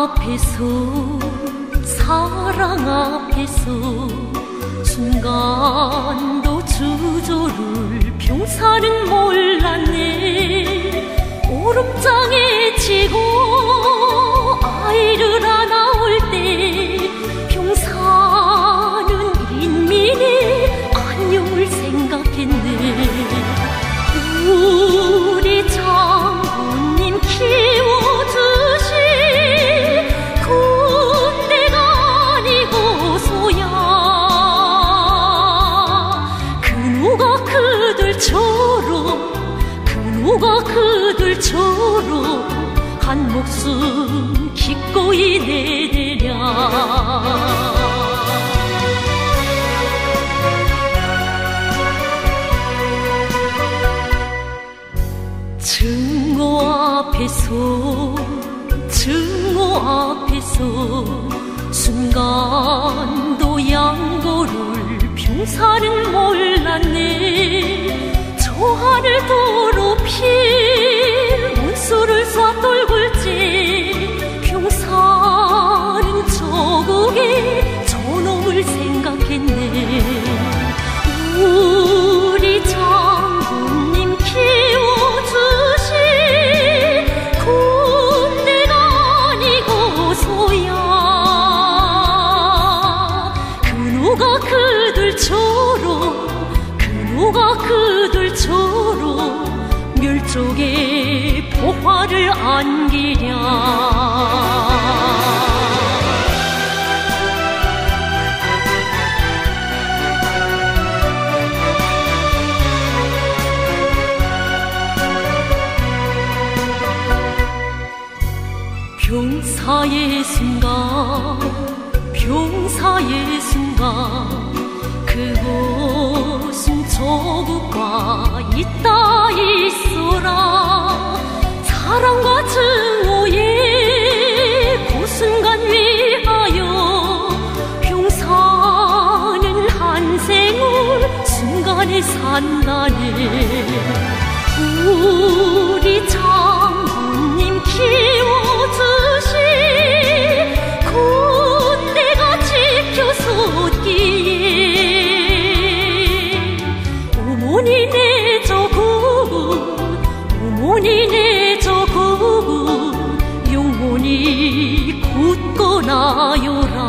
앞에서 사랑 앞에서 순간도 주저를 병사는 그들처럼 한 목숨 기꺼이 내대랴 증오 앞에서 증오 앞에서 순간도 양보를 병사는 몰랐네. 저 하늘 더 그들처럼 그 누가 그들처럼 멸종의 포화를 안기랴. 병사의 순간 병사의 순간 그곳은 저국과 있다 있어라 사랑과 증오의 그 순간 위하여 병사는 한 생을 순간에 산다네. 우리 장 있거나요라.